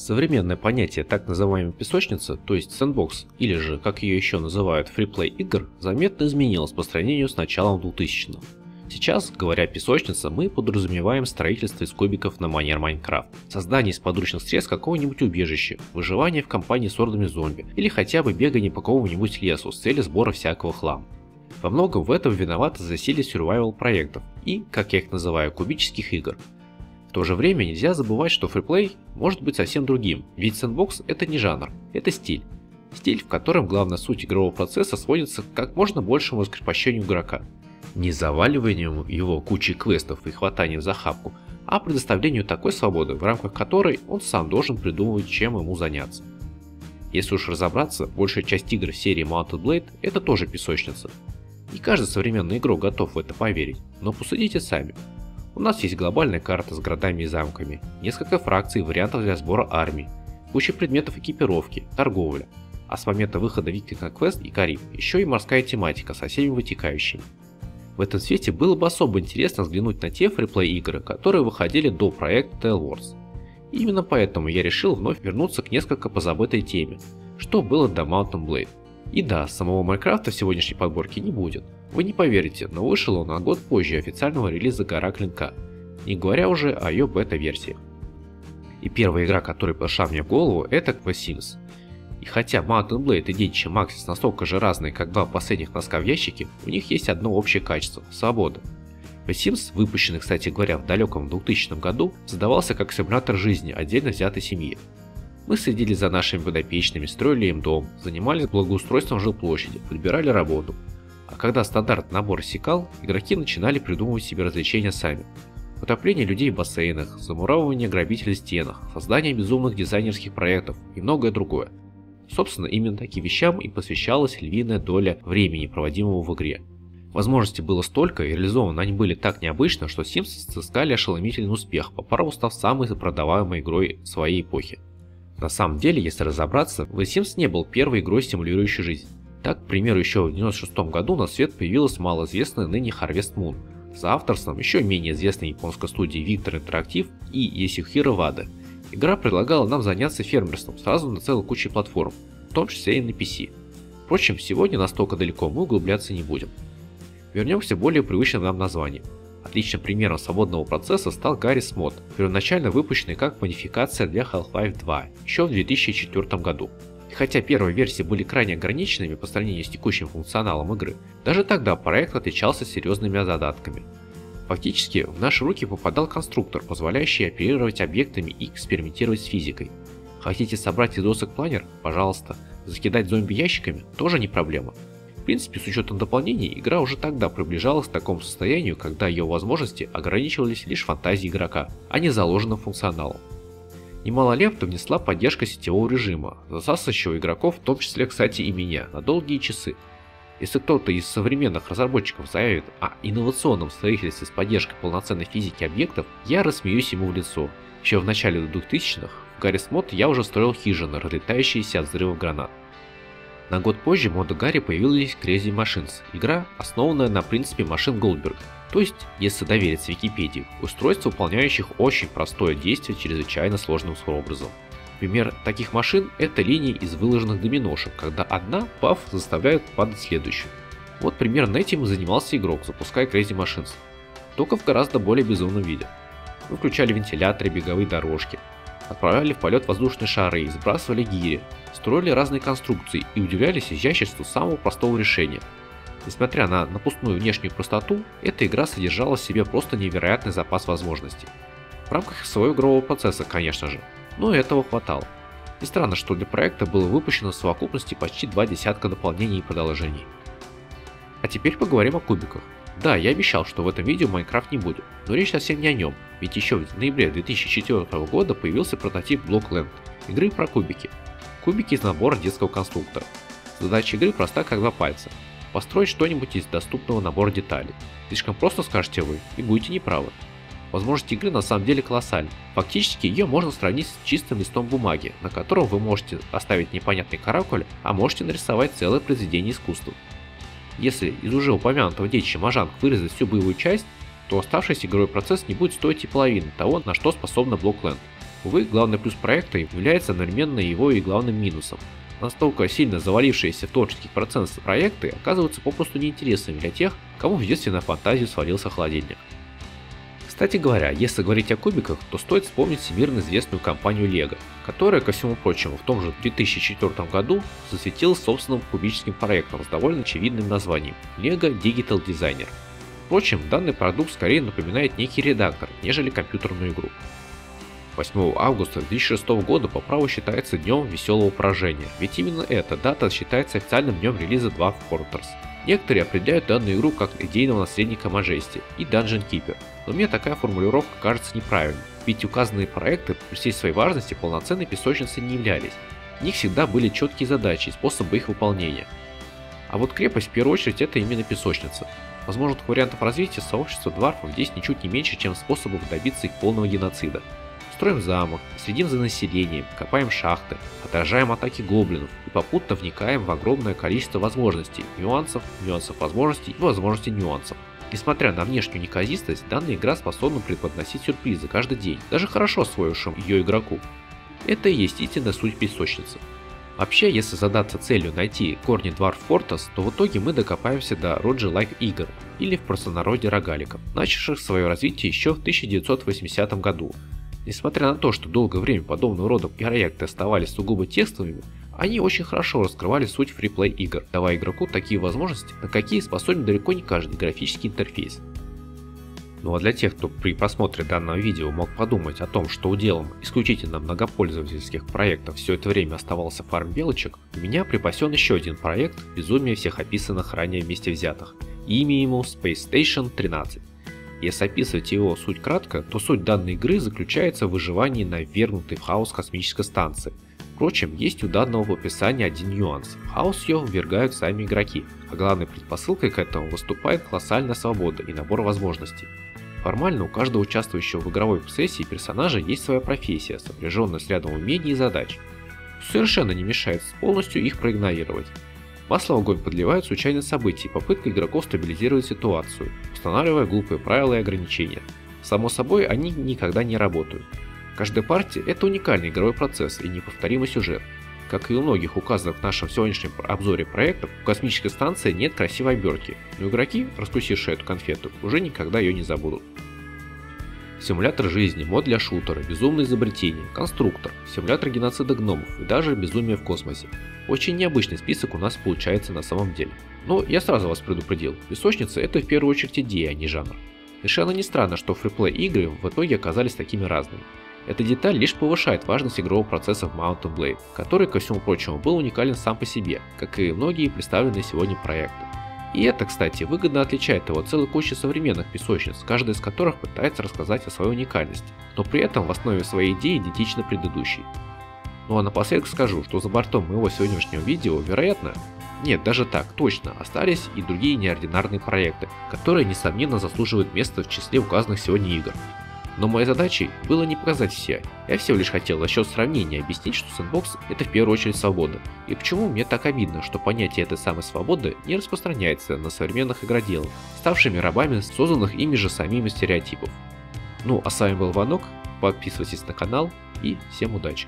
Современное понятие так называемой песочницы, то есть сэндбокс, или же, как ее еще называют, фриплей игр, заметно изменилось по сравнению с началом 2000-х. Сейчас, говоря песочница, мы подразумеваем строительство из кубиков на манер Майнкрафт, создание из подручных средств какого-нибудь убежища, выживание в компании с ордами зомби или хотя бы бегание по какому-нибудь лесу с целью сбора всякого хлама. Во многом в этом виноваты засилие survival проектов и, как я их называю, кубических игр, в то же время нельзя забывать, что фриплей может быть совсем другим, ведь сэндбокс это не жанр, это стиль. Стиль, в котором главная суть игрового процесса сводится к как можно большему раскрепощению игрока. Не заваливанию его кучей квестов и хватанием за хапку, а предоставлению такой свободы, в рамках которой он сам должен придумывать, чем ему заняться. Если уж разобраться, большая часть игр серии Mounted Blade это тоже песочница. Не каждый современный игрок готов в это поверить, но посудите сами. У нас есть глобальная карта с городами и замками, несколько фракций и вариантов для сбора армий, куча предметов экипировки, торговля, а с момента выхода Викинг Квест и Кариб еще и морская тематика со всеми вытекающими. В этом свете было бы особо интересно взглянуть на те фриплей игры, которые выходили до проекта Tale Wars. Именно поэтому я решил вновь вернуться к несколько позабытой теме, что было до Mountain Blade. И да, самого Майнкрафта в сегодняшней подборке не будет. Вы не поверите, но вышел он на год позже официального релиза Гора Клинка, не говоря уже о ее бета-версиях. И первая игра, которая пришла мне в голову, это Quest Sims. И хотя Mountain Blade и детище Maxis настолько же разные, как два последних носка в ящике, у них есть одно общее качество – свобода. Quest Sims, выпущенный, кстати говоря, в далеком 2000 году, создавался как симулятор жизни отдельно взятой семьи. Мы следили за нашими подопечными, строили им дом, занимались благоустройством жилплощади, подбирали работу. А когда стандартный набор иссякал, игроки начинали придумывать себе развлечения сами. Утопление людей в бассейнах, замуровывание грабителей в стенах, создание безумных дизайнерских проектов и многое другое. Собственно, именно таким вещам и посвящалась львиная доля времени, проводимого в игре. Возможностей было столько, и реализованы они были так необычно, что Sims сыскали ошеломительный успех, по праву став самой продаваемой игрой своей эпохи. На самом деле, если разобраться, The Sims не был первой игрой, стимулирующей жизнь. Так, к примеру, еще в 1996 году на свет появилась малоизвестная ныне Harvest Moon с авторством еще менее известной японской студии Victor Interactive и Yasuhiro Wada. Игра предлагала нам заняться фермерством сразу на целой куче платформ, в том числе и на PC. Впрочем, сегодня настолько далеко мы углубляться не будем. Вернемся к более привычным нам названиям. Отличным примером свободного процесса стал Garry's Mod, первоначально выпущенный как модификация для Half-Life 2 еще в 2004 году. И хотя первые версии были крайне ограниченными по сравнению с текущим функционалом игры, даже тогда проект отличался серьезными задатками. Фактически, в наши руки попадал конструктор, позволяющий оперировать объектами и экспериментировать с физикой. Хотите собрать из досок планер? Пожалуйста. Закидать зомби ящиками? Тоже не проблема. В принципе, с учетом дополнений, игра уже тогда приближалась к такому состоянию, когда ее возможности ограничивались лишь фантазией игрока, а не заложенным функционалом. Немало лепта внесла поддержка сетевого режима, засасывающего игроков, в том числе, кстати, и меня, на долгие часы. Если кто-то из современных разработчиков заявит о инновационном строительстве с поддержкой полноценной физики объектов, я рассмеюсь ему в лицо. Еще в начале 2000-х в Гаррис Мод я уже строил хижины, разлетающиеся от взрывов гранат. На год позже в мода Гарри появилась Crazy Machines, игра, основанная на принципе машин Голдберг, то есть, если доверить Википедии, устройств, выполняющих очень простое действие чрезвычайно сложным образом. Пример таких машин – это линии из выложенных доминошек, когда одна, пав, заставляет падать следующую. Вот примерно этим занимался игрок, запуская Crazy Machines, только в гораздо более безумном виде. Мы включали вентиляторы, беговые дорожки, отправляли в полет воздушные шары, сбрасывали гири, строили разные конструкции и удивлялись изяществу самого простого решения. Несмотря на напускную внешнюю простоту, эта игра содержала в себе просто невероятный запас возможностей. В рамках своего игрового процесса, конечно же, но этого хватало. И странно, что для проекта было выпущено в совокупности почти два десятка дополнений и продолжений. А теперь поговорим о кубиках. Да, я обещал, что в этом видео Майнкрафт не будет, но речь совсем не о нем, ведь еще в ноябре 2004 года появился прототип Blockland, игры про кубики. Кубики из набора детского конструктора. Задача игры проста как два пальца. Построить что-нибудь из доступного набора деталей. Слишком просто скажете вы, и будете неправы. Возможность игры на самом деле колоссальна. Фактически ее можно сравнить с чистым листом бумаги, на котором вы можете оставить непонятный каракуль, а можете нарисовать целое произведение искусства. Если из уже упомянутого детища Мажанг вырезать всю боевую часть, то оставшийся игровой процесс не будет стоить и половины того, на что способна Blockland. Увы, главный плюс проекта является одновременно его и главным минусом. Настолько сильно завалившиеся в творческий процесс проекты оказываются попросту неинтересными для тех, кому в детстве на фантазию свалился холодильник. Кстати говоря, если говорить о кубиках, то стоит вспомнить всемирно известную компанию LEGO, которая, ко всему прочему, в том же 2004 году засветилась собственным кубическим проектом с довольно очевидным названием LEGO Digital Designer. Впрочем, данный продукт скорее напоминает некий редактор, нежели компьютерную игру. 8 августа 2006 года по праву считается днем веселого поражения, ведь именно эта дата считается официальным днем релиза Dwarf Fortress. Некоторые определяют данную игру как идейного наследника Majesty и Dungeon Keeper, но мне такая формулировка кажется неправильной, ведь указанные проекты при всей своей важности полноценной песочницей не являлись. В них всегда были четкие задачи и способы их выполнения. А вот крепость в первую очередь это именно песочница. Возможных вариантов развития сообщества дварфов здесь ничуть не меньше, чем способов добиться их полного геноцида. Строим замок, следим за населением, копаем шахты, отражаем атаки гоблинов и попутно вникаем в огромное количество возможностей, нюансов, нюансов возможностей и возможностей нюансов. Несмотря на внешнюю неказистость, данная игра способна преподносить сюрпризы каждый день, даже хорошо освоившим ее игроку. Это и есть истинная суть песочницы. Вообще, если задаться целью найти корни Dwarf Fortress, то в итоге мы докопаемся до Roger Like игр, или в простонародье рогаликов, начавших свое развитие еще в 1980 году, Несмотря на то, что долгое время подобного рода проекты оставались сугубо текстовыми, они очень хорошо раскрывали суть фриплей игр, давая игроку такие возможности, на какие способен далеко не каждый графический интерфейс. Ну а для тех, кто при просмотре данного видео мог подумать о том, что уделом исключительно многопользовательских проектов все это время оставался фарм белочек, у меня припасен еще один проект безумия всех описанных ранее вместе взятых. Имя ему Space Station 13. Если описывать его суть кратко, то суть данной игры заключается в выживании на ввергнутой в хаос космической станции. Впрочем, есть у данного описания один нюанс. В хаос ее ввергают сами игроки, а главной предпосылкой к этому выступает колоссальная свобода и набор возможностей. Формально у каждого участвующего в игровой сессии персонажа есть своя профессия, сопряженная с рядом умений и задач. Совершенно не мешает полностью их проигнорировать. Масло в огонь подливают случайные события и попытка игроков стабилизировать ситуацию, устанавливая глупые правила и ограничения. Само собой, они никогда не работают. Каждая партия – это уникальный игровой процесс и неповторимый сюжет. Как и у многих указанных в нашем сегодняшнем обзоре проектов, у космической станции нет красивой обертки, но игроки, раскусившие эту конфету, уже никогда ее не забудут. Симулятор жизни, мод для шутера, безумное изобретение, конструктор, симулятор геноцида гномов и даже безумие в космосе. Очень необычный список у нас получается на самом деле. Но я сразу вас предупредил, песочница это в первую очередь идея, а не жанр. Совершенно не странно, что фриплей игры в итоге оказались такими разными. Эта деталь лишь повышает важность игрового процесса в Mountain Blade, который, ко всему прочему, был уникален сам по себе, как и многие представленные сегодня проекты. И это, кстати, выгодно отличает его от целой кучи современных песочниц, каждая из которых пытается рассказать о своей уникальности, но при этом в основе своей идеи идентична предыдущей. Ну а напоследок скажу, что за бортом моего сегодняшнего видео, вероятно, нет, даже так, точно, остались и другие неординарные проекты, которые несомненно заслуживают места в числе указанных сегодня игр. Но моей задачей было не показать все, я всего лишь хотел за счет сравнения объяснить, что сэндбокс это в первую очередь свобода. И почему мне так обидно, что понятие этой самой свободы не распространяется на современных игроделах, ставшими рабами созданных ими же самими стереотипов. Ну а с вами был Ванок, подписывайтесь на канал и всем удачи.